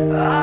I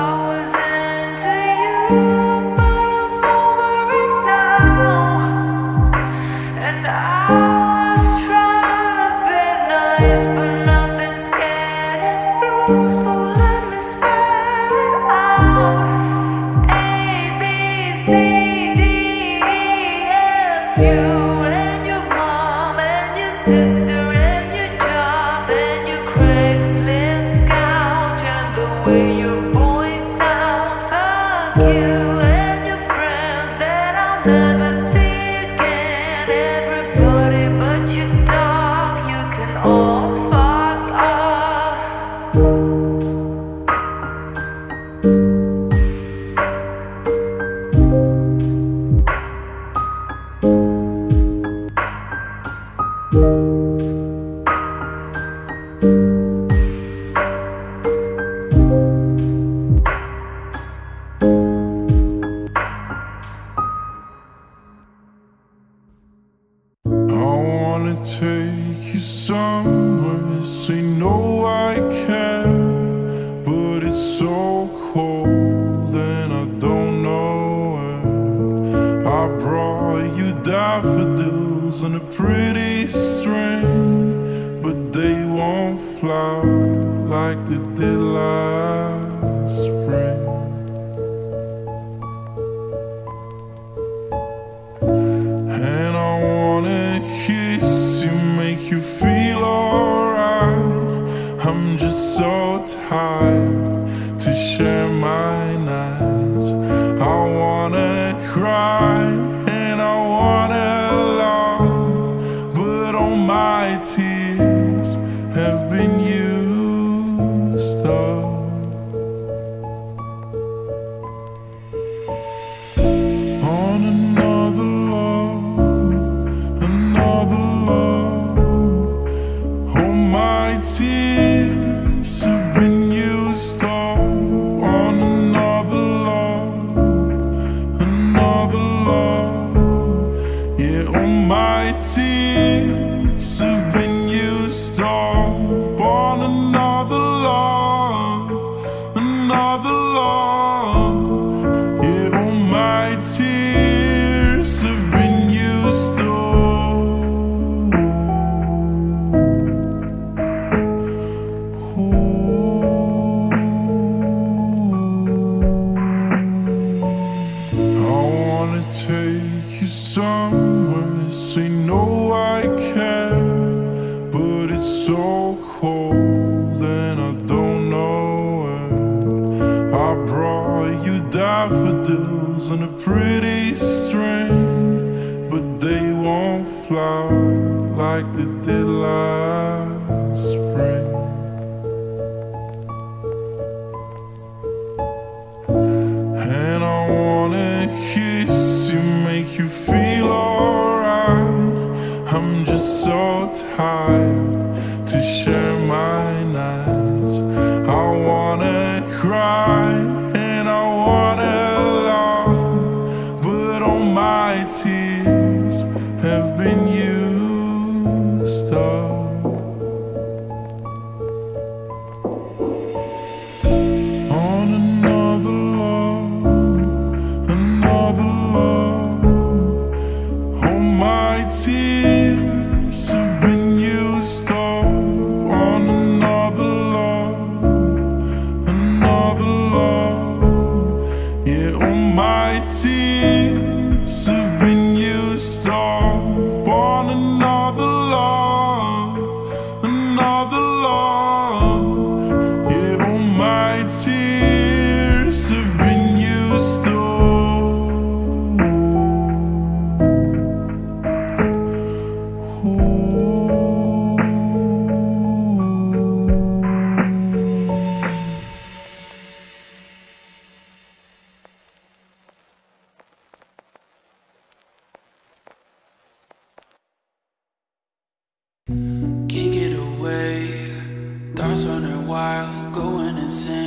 running wild, going insane.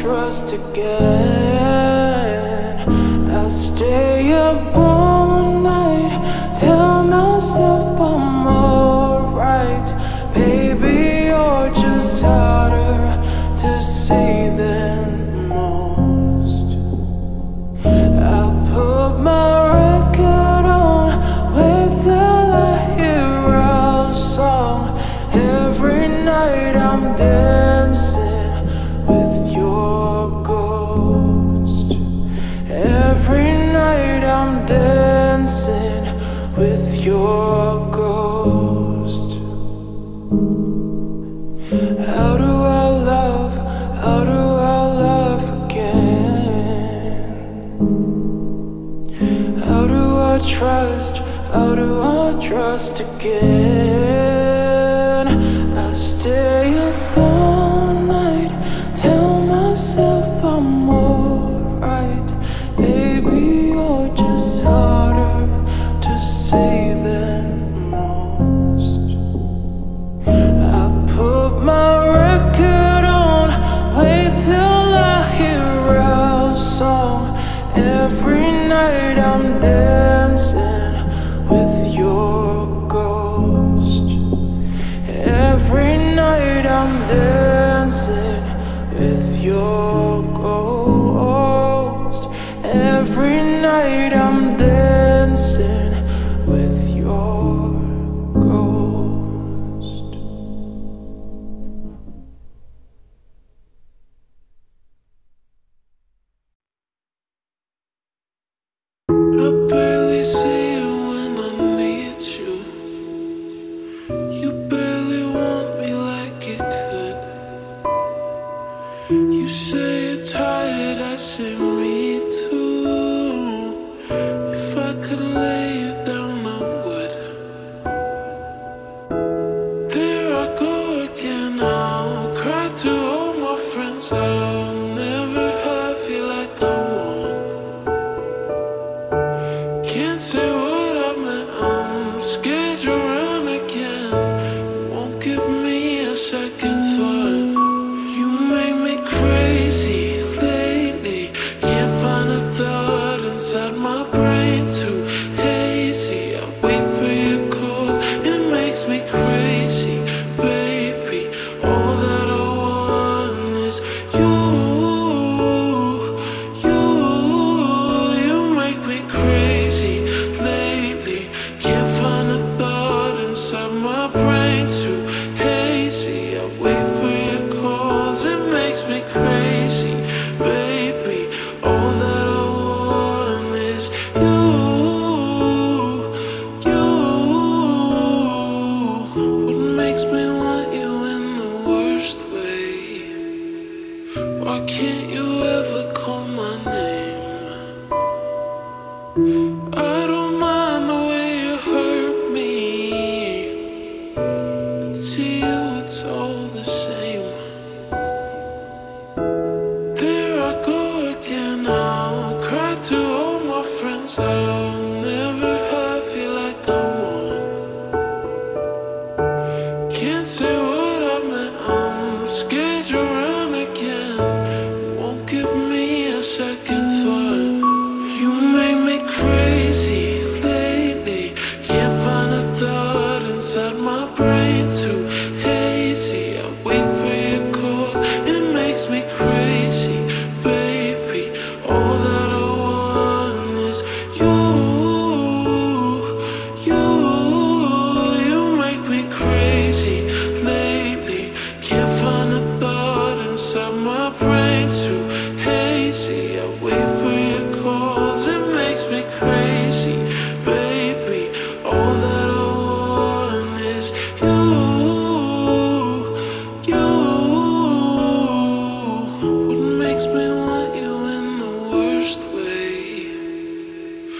Trust again? I stay up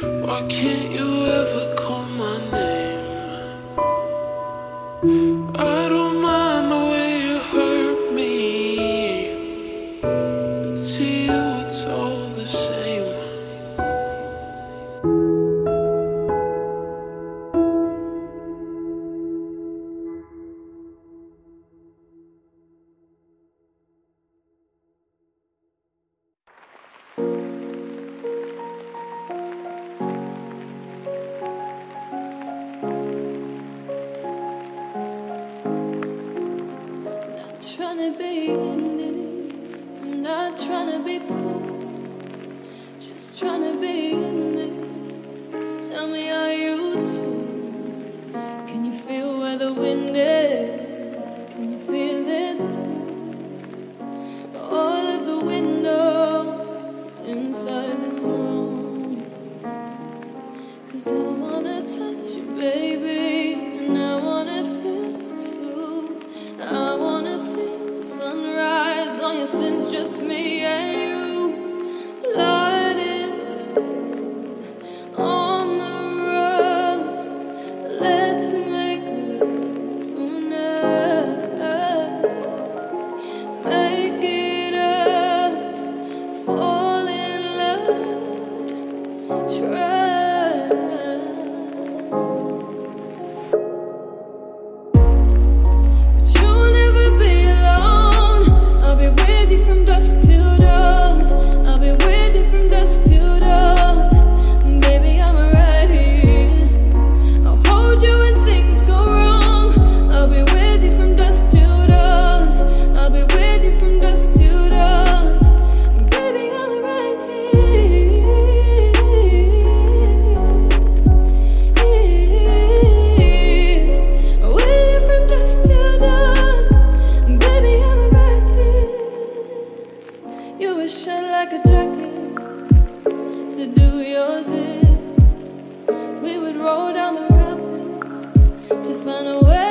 Why can't you ever call my name? To find a way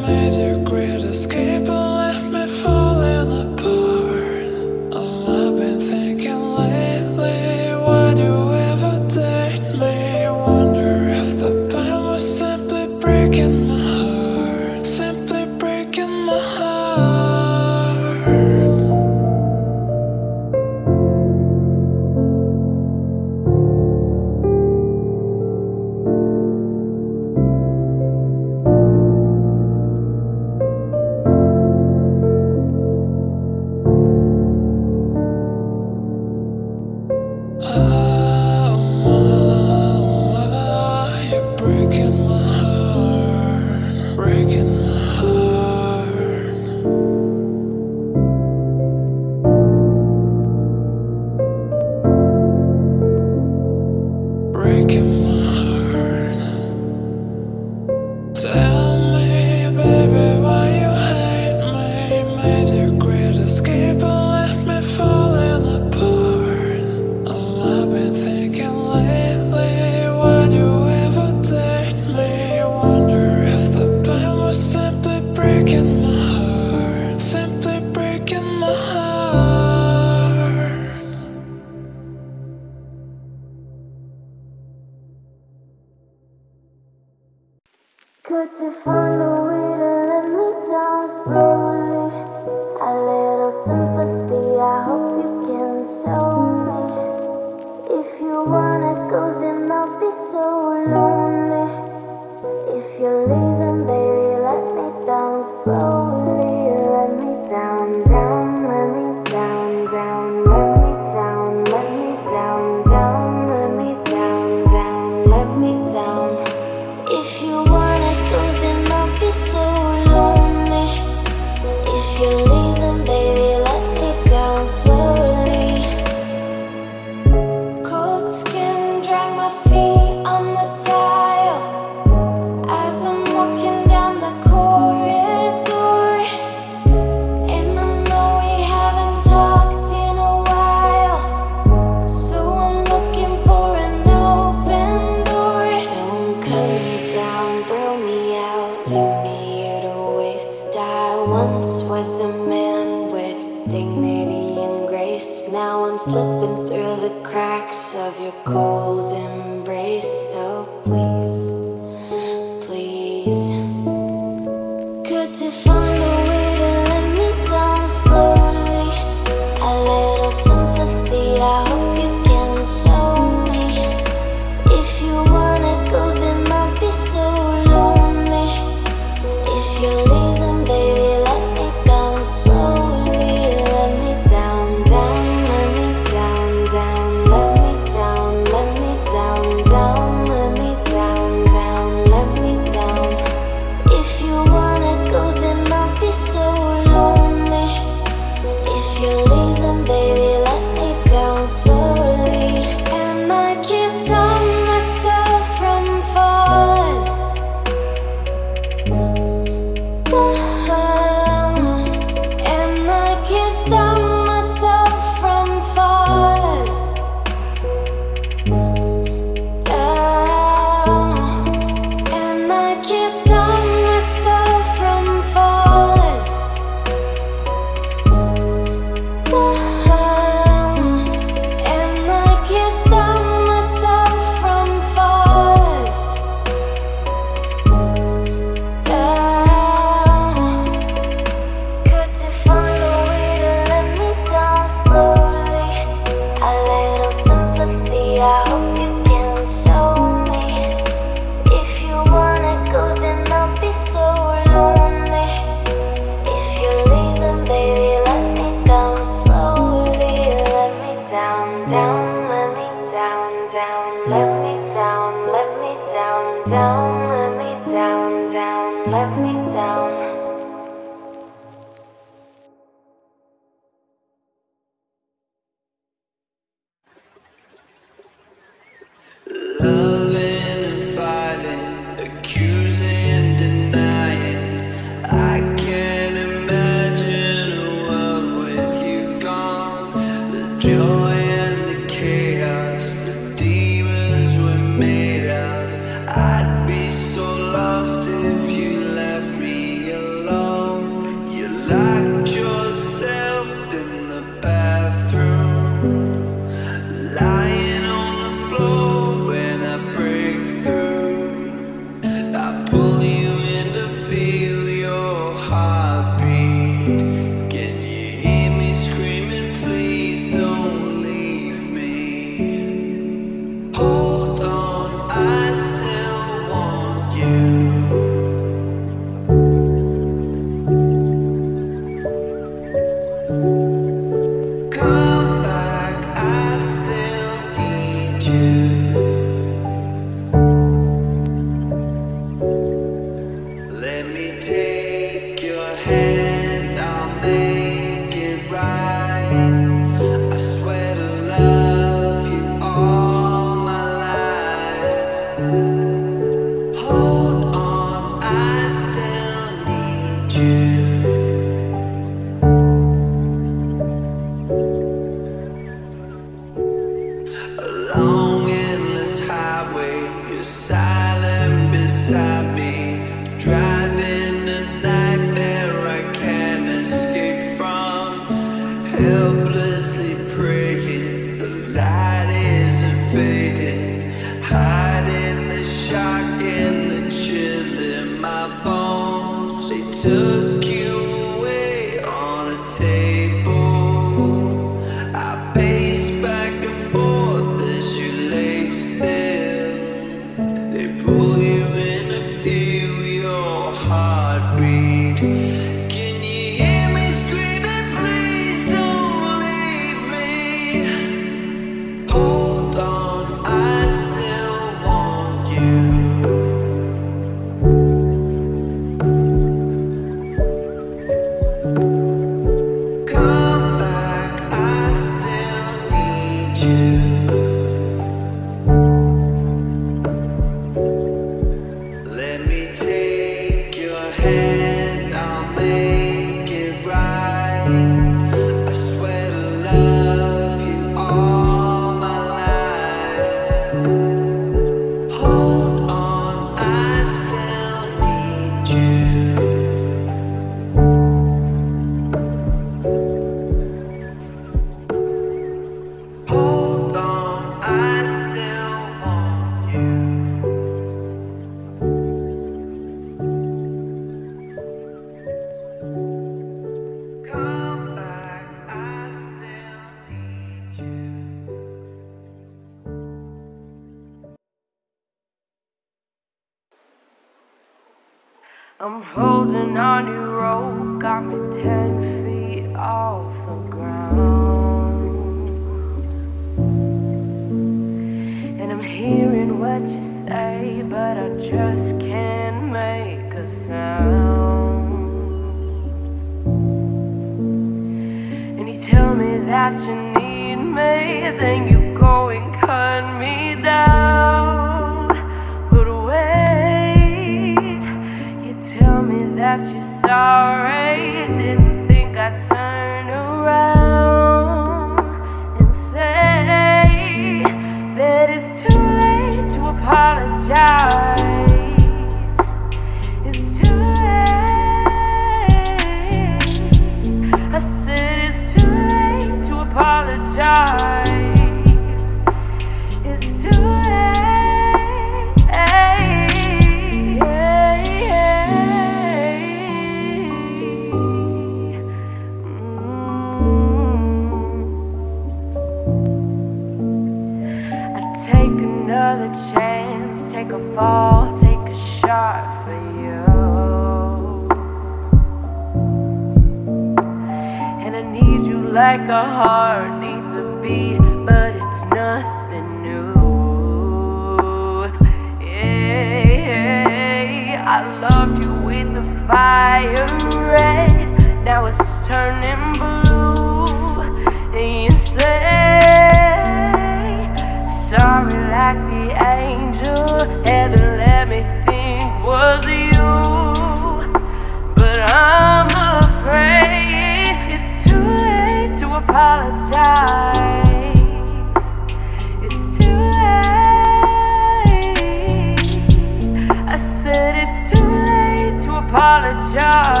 apologize.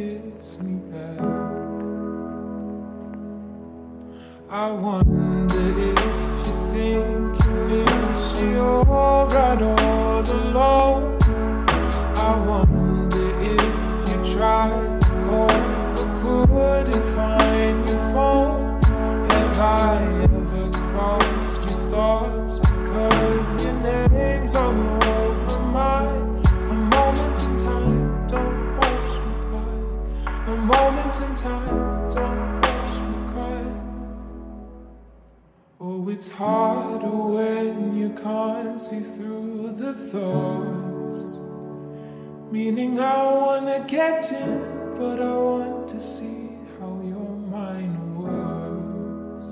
kiss me back. I wonder. thoughts. Meaning, I wanna get in, but I want to see how your mind works.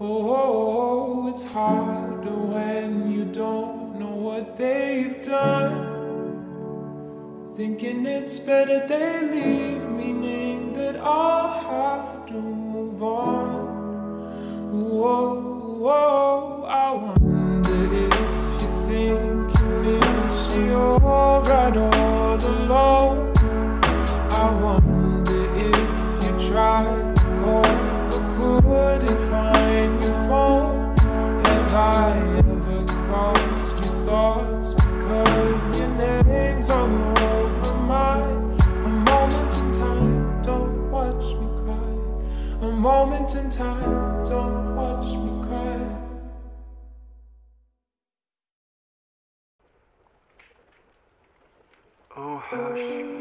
Oh, it's harder when you don't know what they've done. Thinking it's better they leave, meaning that I'll have to move on. Whoa, whoa, I want. you right all alone. I wonder if you tried to call, but couldn't find your phone. Have I ever crossed your thoughts? Because your name's all over mine. A moment in time, don't watch me cry. A moment in time. gosh.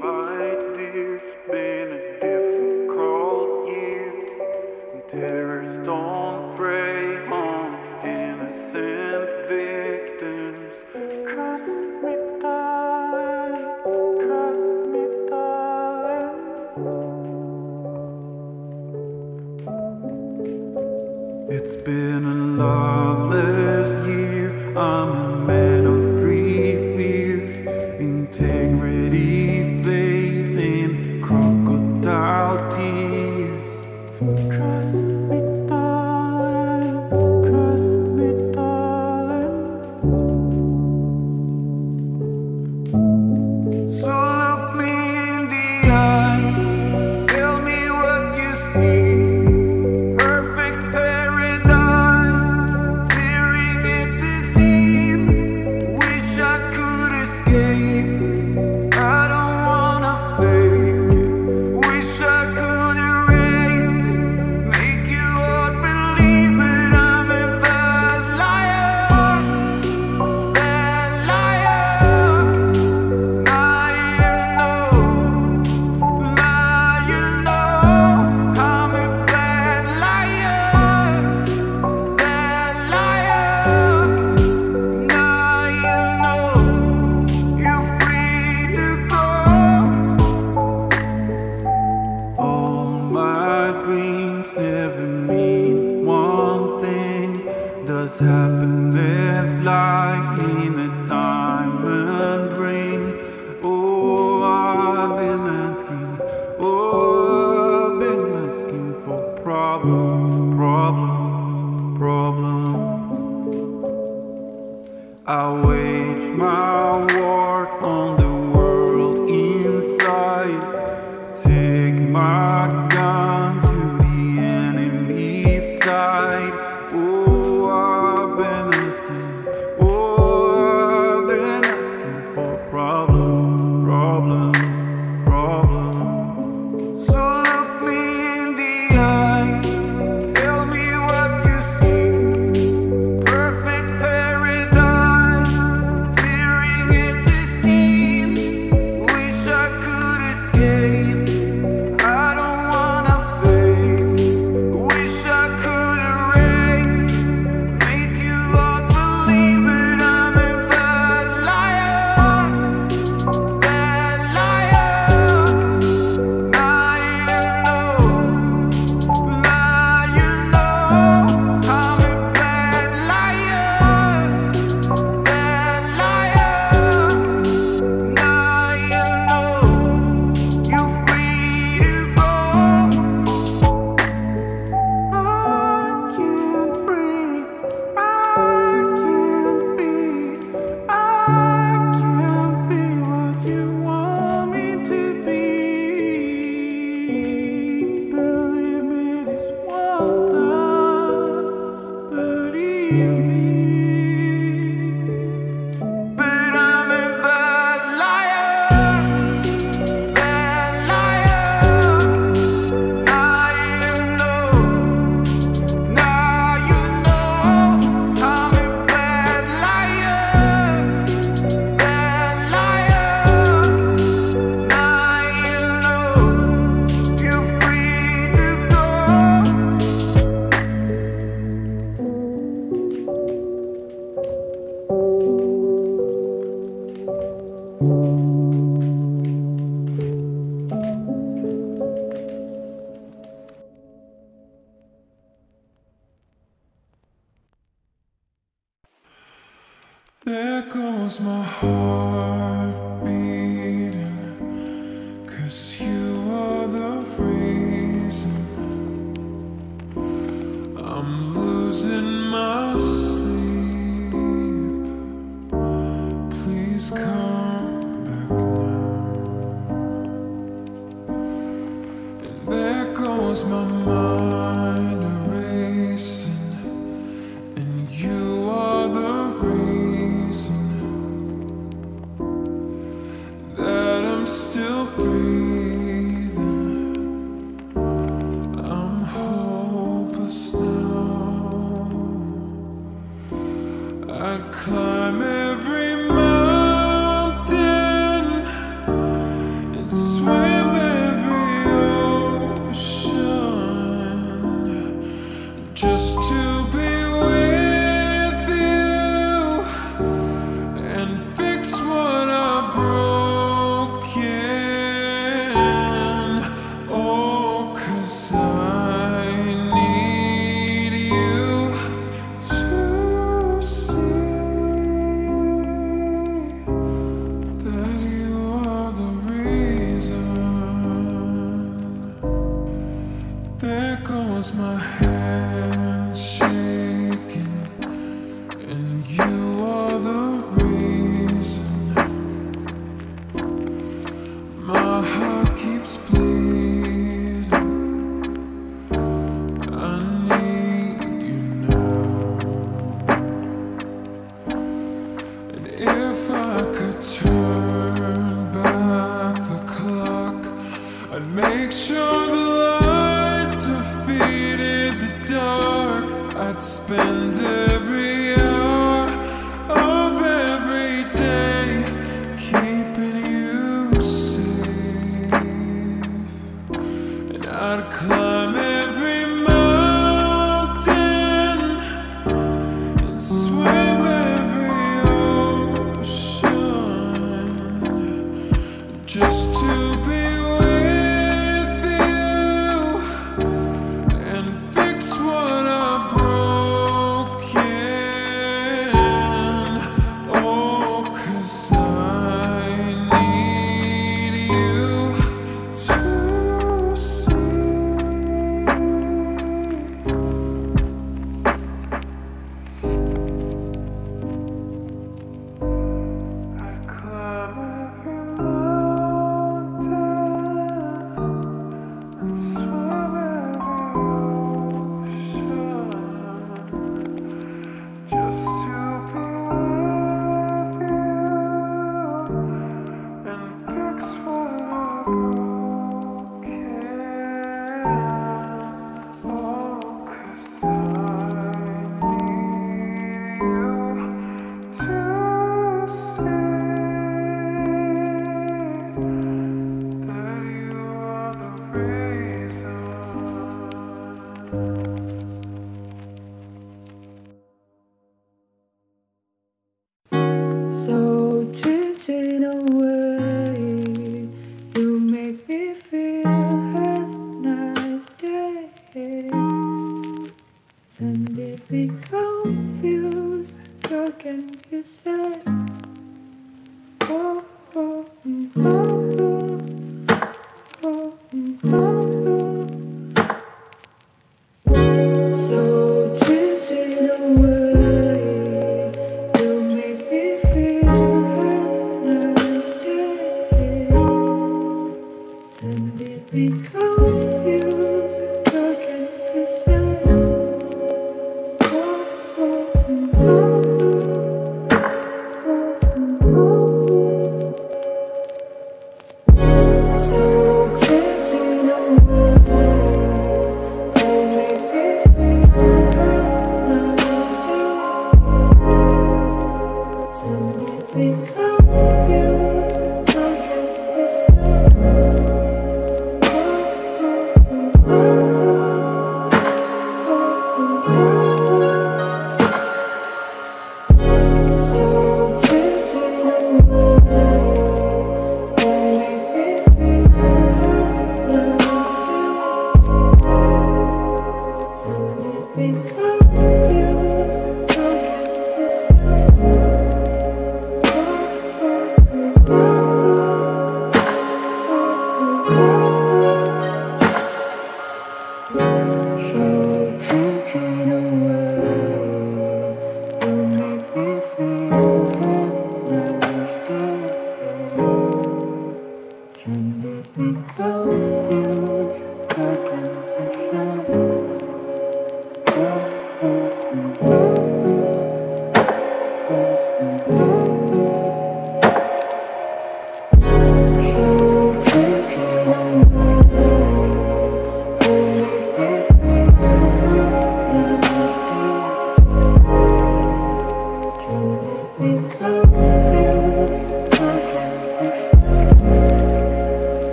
Spend every